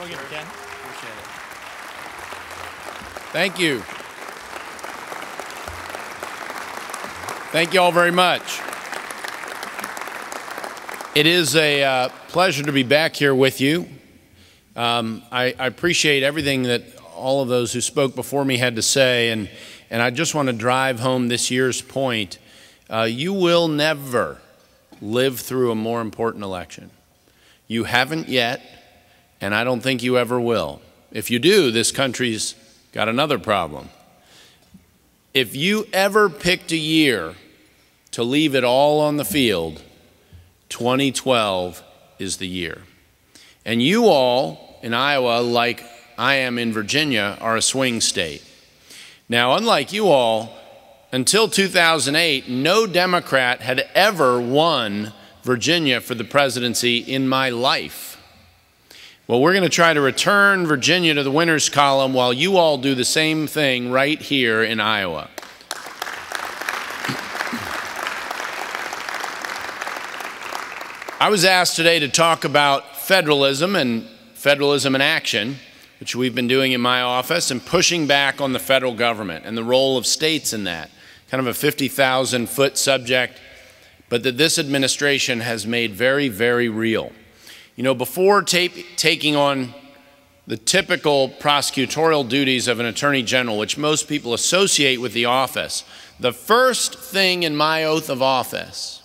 Go get it, Ken. Appreciate it. Thank you. Thank you all very much. It is a uh, pleasure to be back here with you. Um, I, I, appreciate everything that all of those who spoke before me had to say, and, and I just want to drive home this year's point. Uh, you will never live through a more important election. You haven't yet, and I don't think you ever will. If you do, this country's got another problem. If you ever picked a year to leave it all on the field, 2012 is the year. And you all in Iowa, like I am in Virginia, are a swing state. Now, unlike you all, until 2008, no Democrat had ever won Virginia for the presidency in my life. Well, we're going to try to return Virginia to the winner's column while you all do the same thing right here in Iowa. I was asked today to talk about federalism and federalism in action, which we've been doing in my office, and pushing back on the federal government and the role of states in that. Kind of a 50,000 foot subject, but that this administration has made very, very real. You know, before taking on the typical prosecutorial duties of an attorney general, which most people associate with the office, the first thing in my oath of office,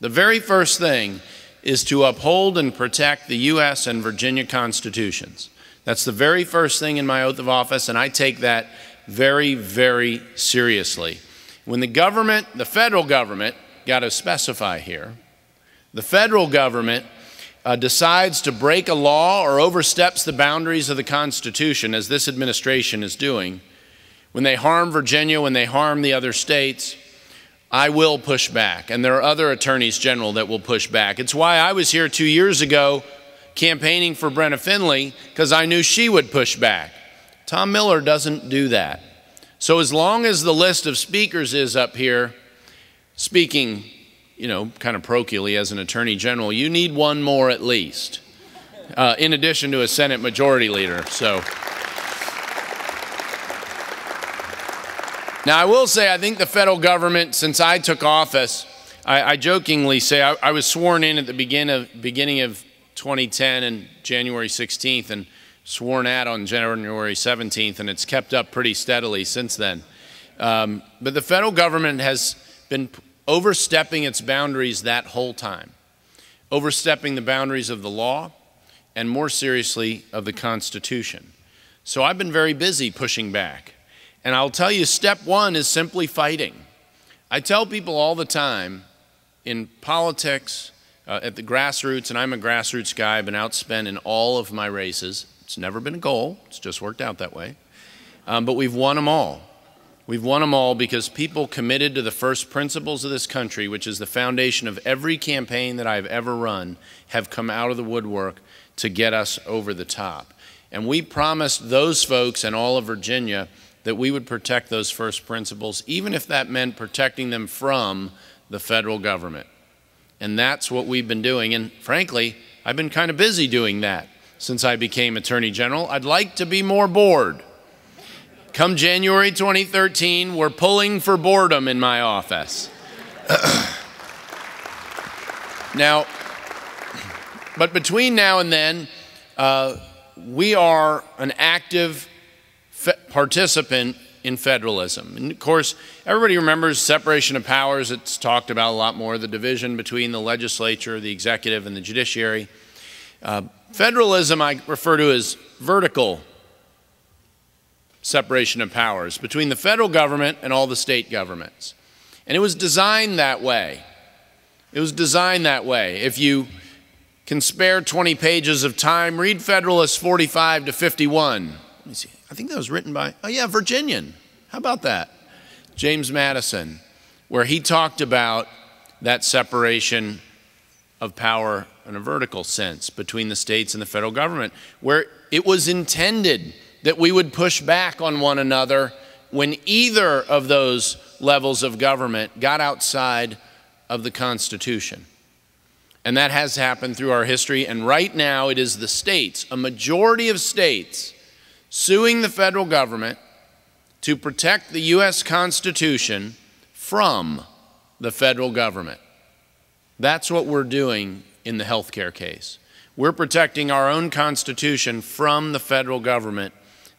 the very first thing is to uphold and protect the U.S. and Virginia constitutions. That's the very first thing in my oath of office, and I take that very, very seriously. When the government, the federal government, got to specify here, the federal government uh, decides to break a law or oversteps the boundaries of the Constitution, as this administration is doing, when they harm Virginia, when they harm the other states, I will push back. And there are other attorneys general that will push back. It's why I was here two years ago campaigning for Brenna Findley, because I knew she would push back. Tom Miller doesn't do that. So as long as the list of speakers is up here, speaking, you know, kind of parochially as an attorney general, you need one more at least, uh, in addition to a Senate majority leader. So. Now, I will say, I think the federal government, since I took office, I, I jokingly say I, I, was sworn in at the begin of, beginning of 2010 and January 16th, and sworn out on January 17th, and it's kept up pretty steadily since then. Um, but the federal government has been overstepping its boundaries that whole time, overstepping the boundaries of the law, and more seriously, of the Constitution. So I've been very busy pushing back. And I'll tell you, step one is simply fighting. I tell people all the time in politics, uh, at the grassroots, and I'm a grassroots guy, I've been outspent in all of my races. It's never been a goal, it's just worked out that way. Um, but we've won them all. We've won them all because people committed to the first principles of this country, which is the foundation of every campaign that I've ever run, have come out of the woodwork to get us over the top. And we promised those folks and all of Virginia that we would protect those first principles, even if that meant protecting them from the federal government. And that's what we've been doing. And frankly, I've been kind of busy doing that since I became Attorney General. I'd like to be more bored. Come January 2013, we're pulling for boredom in my office. now, but between now and then, uh, we are an active participant in federalism. And of course, everybody remembers separation of powers. It's talked about a lot more, the division between the legislature, the executive, and the judiciary. Uh, federalism I refer to as vertical separation of powers between the federal government and all the state governments. And it was designed that way. It was designed that way. If you can spare 20 pages of time, read Federalist 45 to 51. Let me see. I think that was written by, oh yeah, Virginian. How about that? James Madison, where he talked about that separation of power in a vertical sense between the states and the federal government, where it was intended that we would push back on one another when either of those levels of government got outside of the Constitution. And that has happened through our history. And right now, it is the states, a majority of states, suing the federal government to protect the U.S. Constitution from the federal government. That's what we're doing in the health care case. We're protecting our own Constitution from the federal government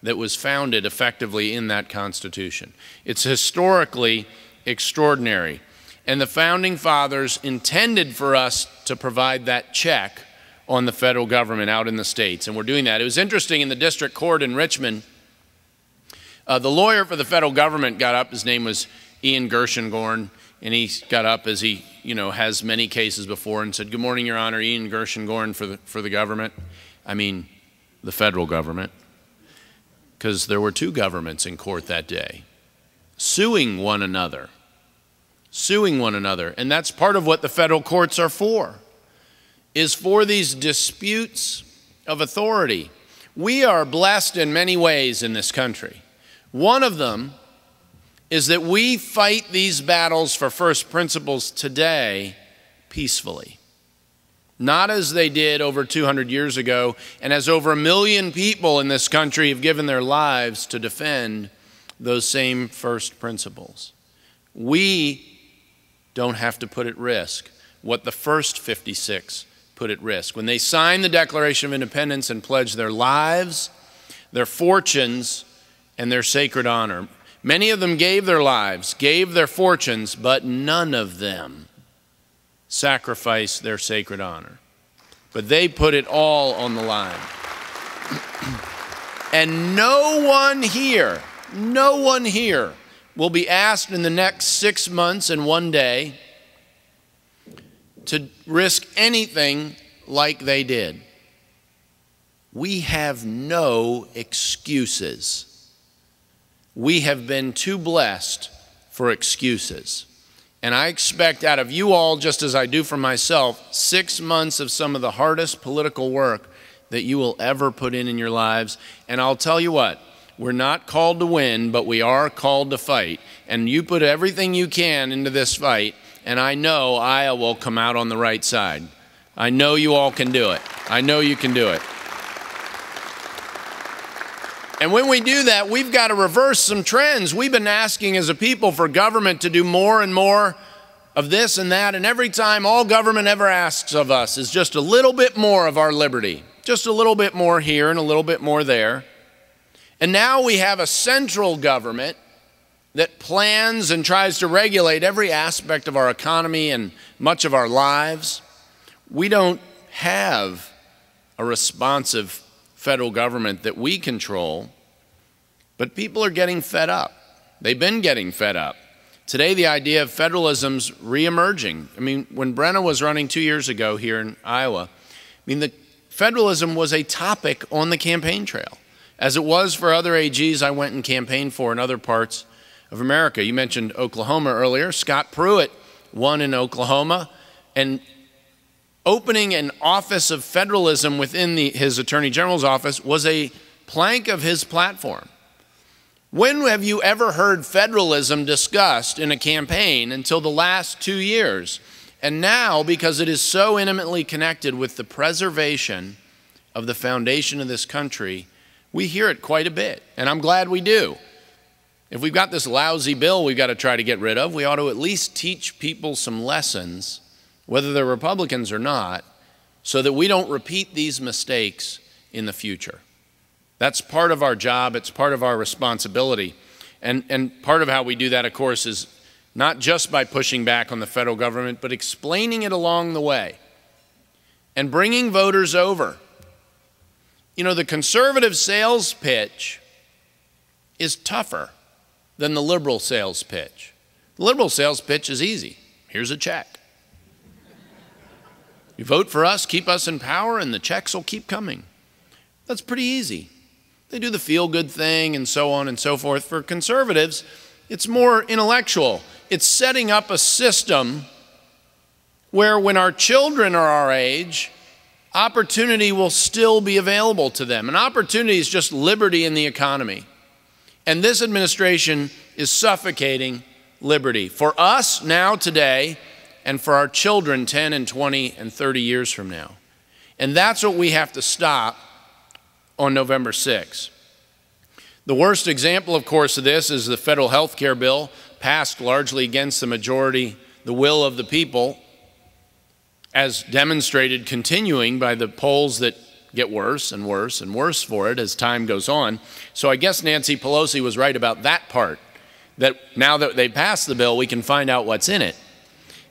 that was founded effectively in that Constitution. It's historically extraordinary. And the founding fathers intended for us to provide that check on the federal government out in the states, and we're doing that. It was interesting in the district court in Richmond. Uh, the lawyer for the federal government got up. His name was Ian Gershengorn, and he got up as he, you know, has many cases before and said, "Good morning, Your Honor, Ian Gershengorn for the for the government. I mean, the federal government, because there were two governments in court that day, suing one another." suing one another. And that's part of what the federal courts are for, is for these disputes of authority. We are blessed in many ways in this country. One of them is that we fight these battles for first principles today peacefully. Not as they did over 200 years ago, and as over a million people in this country have given their lives to defend those same first principles. We don't have to put at risk what the first 56 put at risk. When they signed the Declaration of Independence and pledged their lives, their fortunes, and their sacred honor, many of them gave their lives, gave their fortunes, but none of them sacrificed their sacred honor. But they put it all on the line. and no one here, no one here will be asked in the next six months and one day to risk anything like they did. We have no excuses. We have been too blessed for excuses. And I expect out of you all, just as I do for myself, six months of some of the hardest political work that you will ever put in in your lives. And I'll tell you what, we're not called to win, but we are called to fight. And you put everything you can into this fight, and I know Iowa will come out on the right side. I know you all can do it. I know you can do it. And when we do that, we've got to reverse some trends. We've been asking as a people for government to do more and more of this and that, and every time all government ever asks of us is just a little bit more of our liberty, just a little bit more here and a little bit more there. And now we have a central government that plans and tries to regulate every aspect of our economy and much of our lives. We don't have a responsive federal government that we control, but people are getting fed up. They've been getting fed up. Today, the idea of federalism's reemerging. I mean, when Brenna was running two years ago here in Iowa, I mean, the federalism was a topic on the campaign trail as it was for other AGs I went and campaigned for in other parts of America. You mentioned Oklahoma earlier. Scott Pruitt won in Oklahoma, and opening an office of federalism within the, his attorney general's office was a plank of his platform. When have you ever heard federalism discussed in a campaign until the last two years? And now, because it is so intimately connected with the preservation of the foundation of this country, we hear it quite a bit, and I'm glad we do. If we've got this lousy bill we've got to try to get rid of, we ought to at least teach people some lessons, whether they're Republicans or not, so that we don't repeat these mistakes in the future. That's part of our job, it's part of our responsibility. And, and part of how we do that, of course, is not just by pushing back on the federal government, but explaining it along the way and bringing voters over you know, the conservative sales pitch is tougher than the liberal sales pitch. The liberal sales pitch is easy. Here's a check. You vote for us, keep us in power, and the checks will keep coming. That's pretty easy. They do the feel good thing and so on and so forth. For conservatives, it's more intellectual. It's setting up a system where when our children are our age, opportunity will still be available to them. And opportunity is just liberty in the economy. And this administration is suffocating liberty. For us now, today, and for our children 10 and 20 and 30 years from now. And that's what we have to stop on November 6. The worst example, of course, of this is the federal health care bill passed largely against the majority, the will of the people, as demonstrated continuing by the polls that get worse and worse and worse for it as time goes on. So I guess Nancy Pelosi was right about that part, that now that they passed the bill, we can find out what's in it.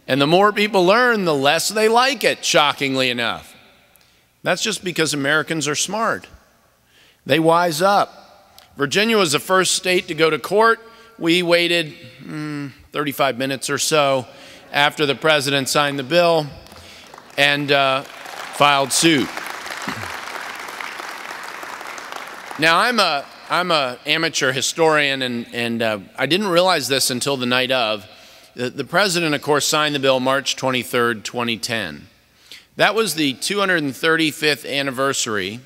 And the more people learn, the less they like it, shockingly enough. That's just because Americans are smart. They wise up. Virginia was the first state to go to court. We waited mm, 35 minutes or so after the president signed the bill and uh, filed suit. Now, I'm a I'm an amateur historian, and, and uh, I didn't realize this until the night of. The, president, of course, signed the bill March 23, 2010. That was the 235th anniversary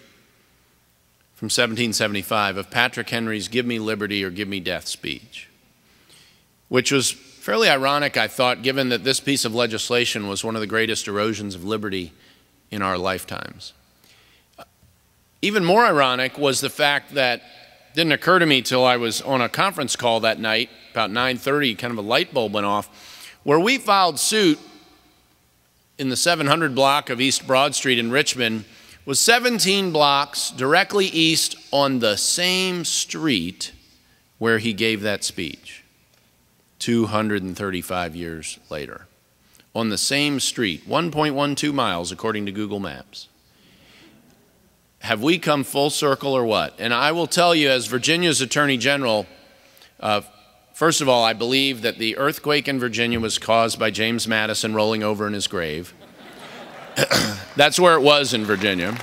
from 1775 of Patrick Henry's Give Me Liberty or Give Me Death speech, which was fairly ironic, I thought, given that this piece of legislation was one of the greatest erosions of liberty in our lifetimes. Even more ironic was the fact that didn't occur to me till I was on a conference call that night, about 9:30, kind of a light bulb went off, where we filed suit in the 700 block of East Broad Street in Richmond was 17 blocks directly east on the same street where he gave that speech 235 years later. On the same street, 1.12 miles according to Google Maps. Have we come full circle or what? And I will tell you, as Virginia's Attorney General, uh, first of all, I believe that the earthquake in Virginia was caused by James Madison rolling over in his grave. That's where it was in Virginia.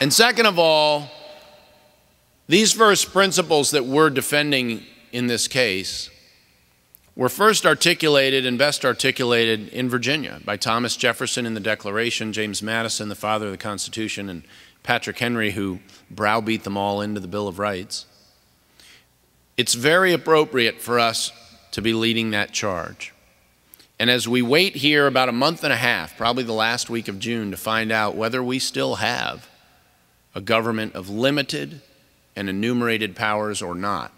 And second of all, these first principles that we're defending in this case were first articulated and best articulated in Virginia by Thomas Jefferson in the Declaration, James Madison, the father of the Constitution, and Patrick Henry, who browbeat them all into the Bill of Rights. It's very appropriate for us to be leading that charge. And as we wait here about a month and a half, probably the last week of June, to find out whether we still have a government of limited and enumerated powers or not,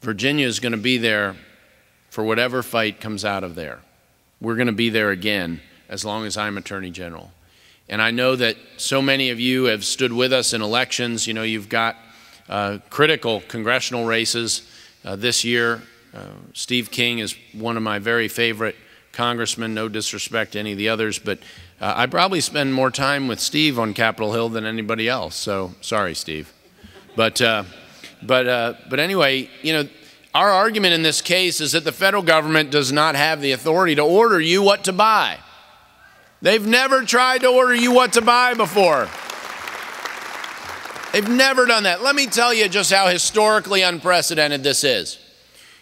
Virginia is going to be there for whatever fight comes out of there. We're going to be there again as long as I'm Attorney General. And I know that so many of you have stood with us in elections. You know, you've got uh, critical congressional races uh, this year. Uh, Steve King is one of my very favorite congressmen, no disrespect to any of the others, but uh, I probably spend more time with Steve on Capitol Hill than anybody else. So sorry, Steve. But uh, but, uh, but anyway, you know, our argument in this case is that the federal government does not have the authority to order you what to buy. They've never tried to order you what to buy before. They've never done that. Let me tell you just how historically unprecedented this is.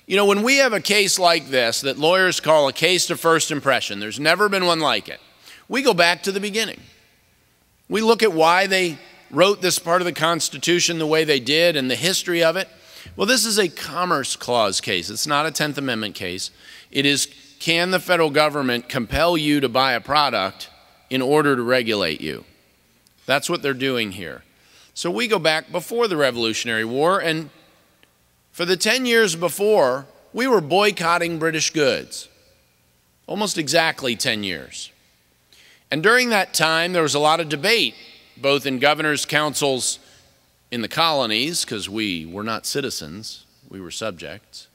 You know, when we have a case like this that lawyers call a case of first impression, there's never been one like it. We go back to the beginning. We look at why they wrote this part of the Constitution the way they did and the history of it? Well, this is a Commerce Clause case. It's not a 10th Amendment case. It is can the federal government compel you to buy a product in order to regulate you? That's what they're doing here. So we go back before the Revolutionary War, and for the 10 years before, we were boycotting British goods. Almost exactly 10 years. And during that time, there was a lot of debate both in governors' councils in the colonies, because we were not citizens, we were subjects,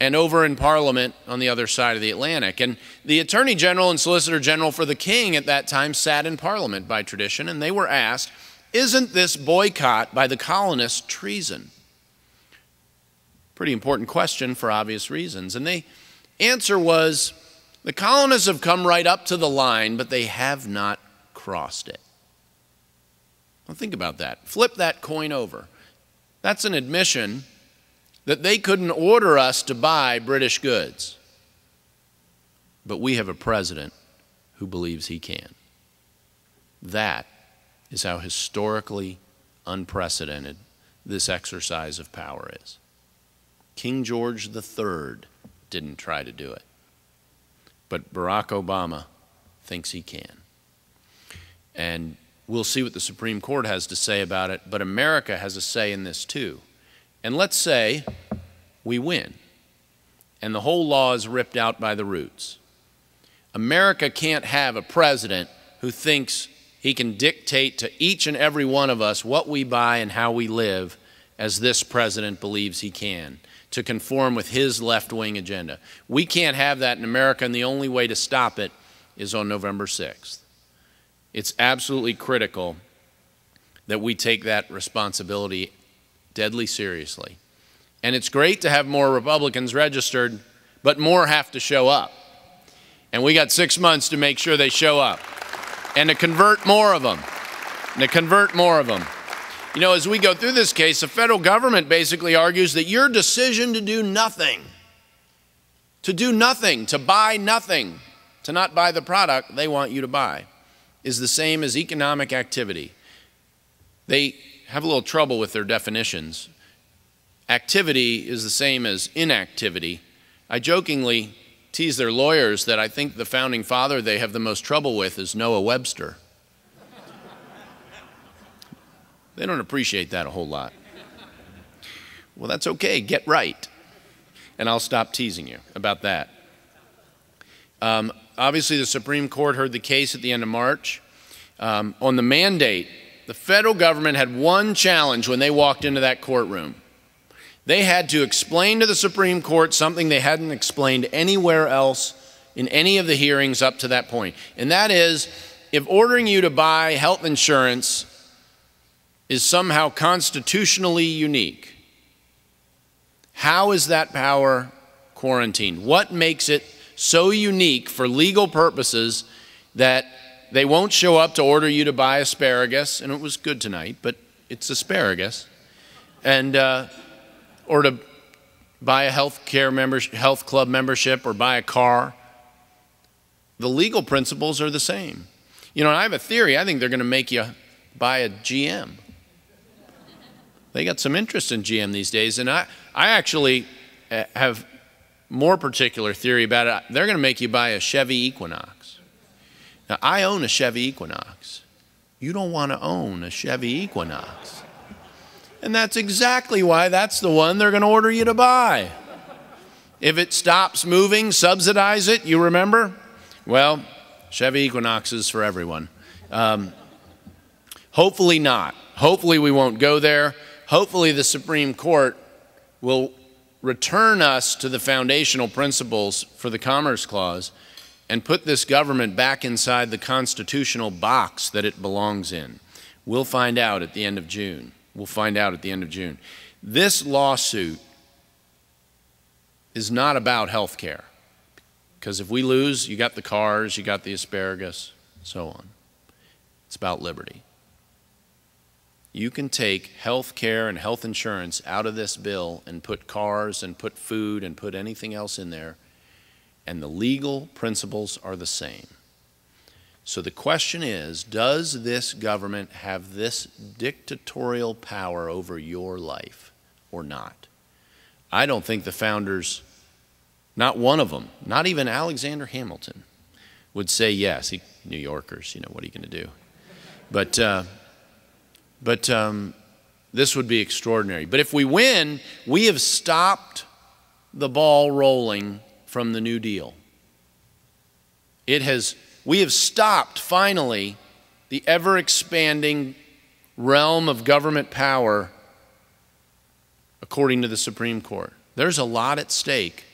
and over in Parliament on the other side of the Atlantic. And the Attorney General and Solicitor General for the King at that time sat in Parliament by tradition, and they were asked, Isn't this boycott by the colonists treason? Pretty important question for obvious reasons. And the answer was, the colonists have come right up to the line, but they have not crossed it. Well, think about that. Flip that coin over. That's an admission that they couldn't order us to buy British goods. But we have a president who believes he can. That is how historically unprecedented this exercise of power is. King George III didn't try to do it. But Barack Obama thinks he can. And we'll see what the Supreme Court has to say about it, but America has a say in this too. And let's say we win, and the whole law is ripped out by the roots. America can't have a president who thinks he can dictate to each and every one of us what we buy and how we live as this president believes he can to conform with his left wing agenda. We can't have that in America, and the only way to stop it is on November 6th. It's absolutely critical that we take that responsibility deadly seriously. And it's great to have more Republicans registered, but more have to show up. And we got six months to make sure they show up and to convert more of them. And to convert more of them. You know, as we go through this case, the federal government basically argues that your decision to do nothing, to do nothing, to buy nothing, to not buy the product they want you to buy, is the same as economic activity. They have a little trouble with their definitions. Activity is the same as inactivity. I jokingly tease their lawyers that I think the founding father they have the most trouble with is Noah Webster. they don't appreciate that a whole lot. Well, that's okay. Get right. And I'll stop teasing you about that. Um, obviously, the Supreme Court heard the case at the end of March. Um, on the mandate, the federal government had one challenge when they walked into that courtroom. They had to explain to the Supreme Court something they hadn't explained anywhere else in any of the hearings up to that point. And that is if ordering you to buy health insurance is somehow constitutionally unique, how is that power quarantined? What makes it so unique for legal purposes that they won't show up to order you to buy asparagus, and it was good tonight, but it's asparagus, and uh, or to buy a health care membership, health club membership, or buy a car. The legal principles are the same. You know, I have a theory. I think they're going to make you buy a GM. They got some interest in GM these days, and I, I actually uh, have more particular theory about it. They're going to make you buy a Chevy Equinox. Now, I own a Chevy Equinox. You don't want to own a Chevy Equinox. And that's exactly why that's the one they're going to order you to buy. If it stops moving, subsidize it, you remember? Well, Chevy Equinoxes for everyone. Um, hopefully not. Hopefully we won't go there. Hopefully the Supreme Court will return us to the foundational principles for the Commerce Clause and put this government back inside the constitutional box that it belongs in. We'll find out at the end of June. We'll find out at the end of June. This lawsuit is not about health care. Because if we lose, you got the cars, you got the asparagus, so on. It's about liberty. You can take health care and health insurance out of this bill and put cars and put food and put anything else in there, and the legal principles are the same. So the question is Does this government have this dictatorial power over your life or not? I don't think the founders, not one of them, not even Alexander Hamilton, would say yes. He, New Yorkers, you know, what are you going to do? But. Uh, but um, this would be extraordinary. But if we win, we have stopped the ball rolling from the New Deal. It has, we have stopped finally the ever expanding realm of government power according to the Supreme Court. There's a lot at stake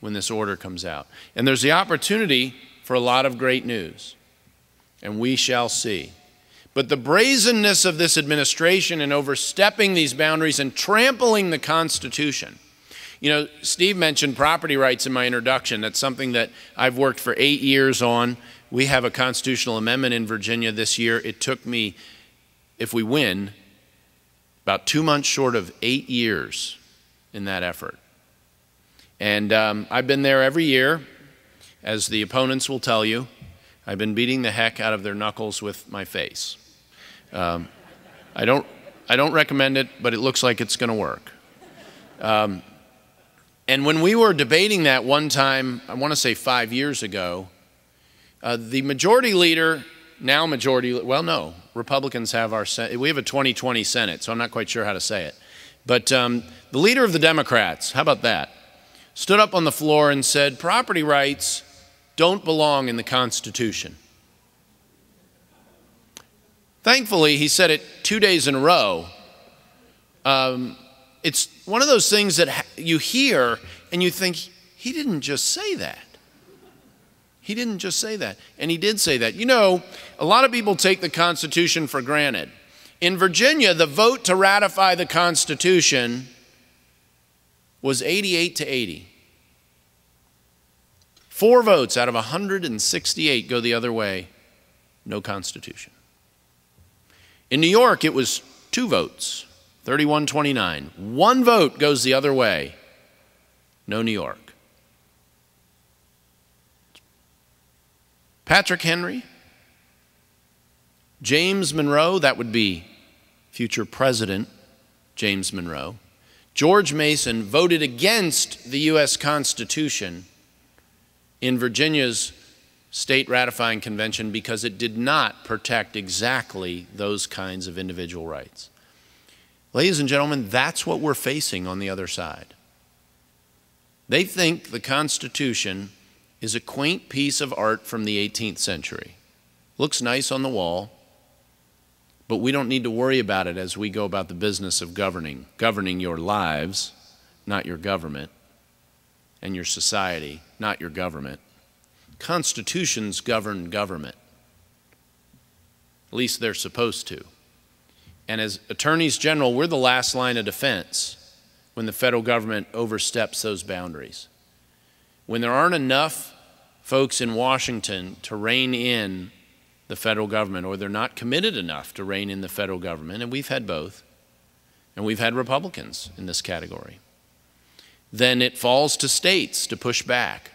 when this order comes out. And there's the opportunity for a lot of great news. And we shall see. But the brazenness of this administration in overstepping these boundaries and trampling the Constitution. You know, Steve mentioned property rights in my introduction. That's something that I've worked for eight years on. We have a constitutional amendment in Virginia this year. It took me, if we win, about two months short of eight years in that effort. And um, I've been there every year, as the opponents will tell you. I've been beating the heck out of their knuckles with my face. Um, I, don't, I don't recommend it, but it looks like it's going to work. Um, And when we were debating that one time, I want to say five years ago, uh, the majority leader, now majority, well, no, Republicans have our, we have a 2020 Senate, so I'm not quite sure how to say it. But um, the leader of the Democrats, how about that, stood up on the floor and said, property rights don't belong in the Constitution. Thankfully, he said it two days in a row. Um, it's one of those things that you hear and you think, he didn't just say that. He didn't just say that. And he did say that. You know, a lot of people take the Constitution for granted. In Virginia, the vote to ratify the Constitution was 88 to 80. Four votes out of 168 go the other way. No Constitution. In New York, it was two votes, 31 29. One vote goes the other way. No New York. Patrick Henry, James Monroe, that would be future President James Monroe, George Mason voted against the U.S. Constitution in Virginia's state ratifying convention because it did not protect exactly those kinds of individual rights. Ladies and gentlemen, that's what we're facing on the other side. They think the Constitution is a quaint piece of art from the 18th century. Looks nice on the wall, but we don't need to worry about it as we go about the business of governing, governing your lives, not your government, and your society, not your government. Constitutions govern government. At least they're supposed to. And as attorneys general, we're the last line of defense when the federal government oversteps those boundaries. When there aren't enough folks in Washington to rein in the federal government, or they're not committed enough to rein in the federal government, and we've had both, and we've had Republicans in this category, then it falls to states to push back,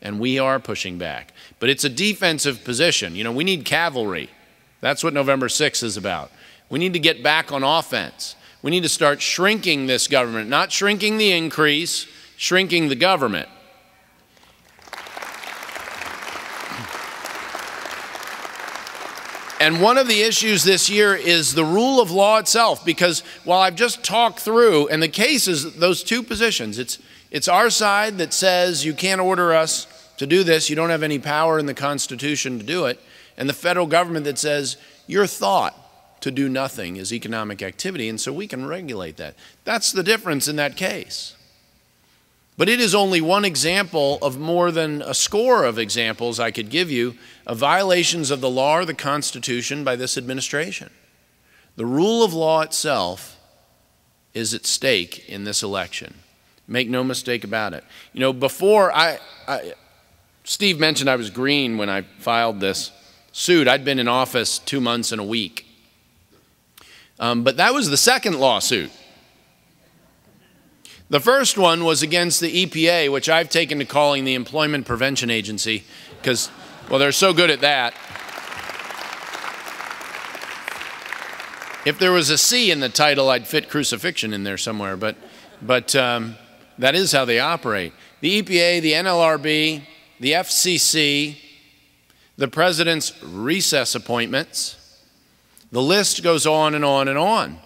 and we are pushing back. But it's a defensive position. You know, we need cavalry. That's what November 6th is about. We need to get back on offense. We need to start shrinking this government, not shrinking the increase, shrinking the government. And one of the issues this year is the rule of law itself, because while I've just talked through, and the case is those two positions, it's, it's our side that says you can't order us to do this, you don't have any power in the Constitution to do it, and the federal government that says your thought to do nothing is economic activity, and so we can regulate that. That's the difference in that case. But it is only one example of more than a score of examples I could give you of violations of the law or the Constitution by this administration. The rule of law itself is at stake in this election. Make no mistake about it. You know, before I, I Steve mentioned I was green when I filed this suit. I'd been in office two months and a week. Um, but that was the second lawsuit. The first one was against the EPA, which I've taken to calling the Employment Prevention Agency because, well, they're so good at that. If there was a C in the title, I'd fit crucifixion in there somewhere, but, but um, that is how they operate. The EPA, the NLRB, the FCC, the president's recess appointments, the list goes on and on and on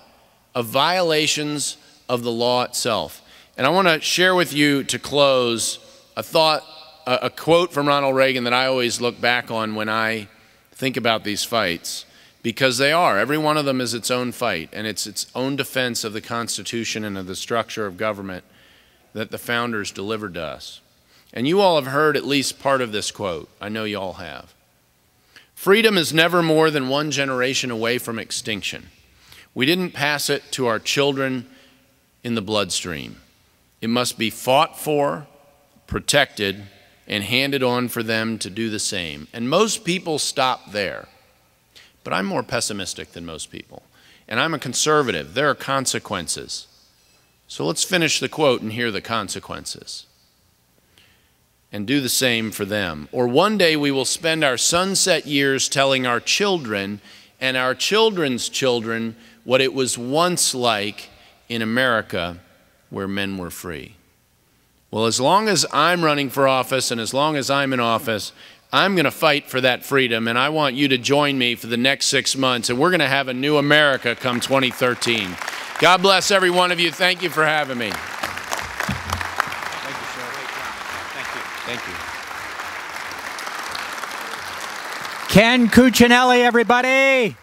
of violations of the law itself. And I want to share with you to close a thought, a, a, quote from Ronald Reagan that I always look back on when I think about these fights, because they are. Every one of them is its own fight, and it's its own defense of the Constitution and of the structure of government that the founders delivered to us. And you all have heard at least part of this quote. I know you all have. Freedom is never more than one generation away from extinction. We didn't pass it to our children in the bloodstream. It must be fought for, protected, and handed on for them to do the same. And most people stop there. But I'm more pessimistic than most people. And I'm a conservative. There are consequences. So let's finish the quote and hear the consequences. And do the same for them. Or one day we will spend our sunset years telling our children and our children's children what it was once like in America where men were free. Well, as long as I'm running for office and as long as I'm in office, I'm going to fight for that freedom, and I want you to join me for the next six months, and we're going to have a new America come 2013. God bless every one of you. Thank you for having me. Thank you, sir. Thank you. Thank you. Ken Cuccinelli, everybody.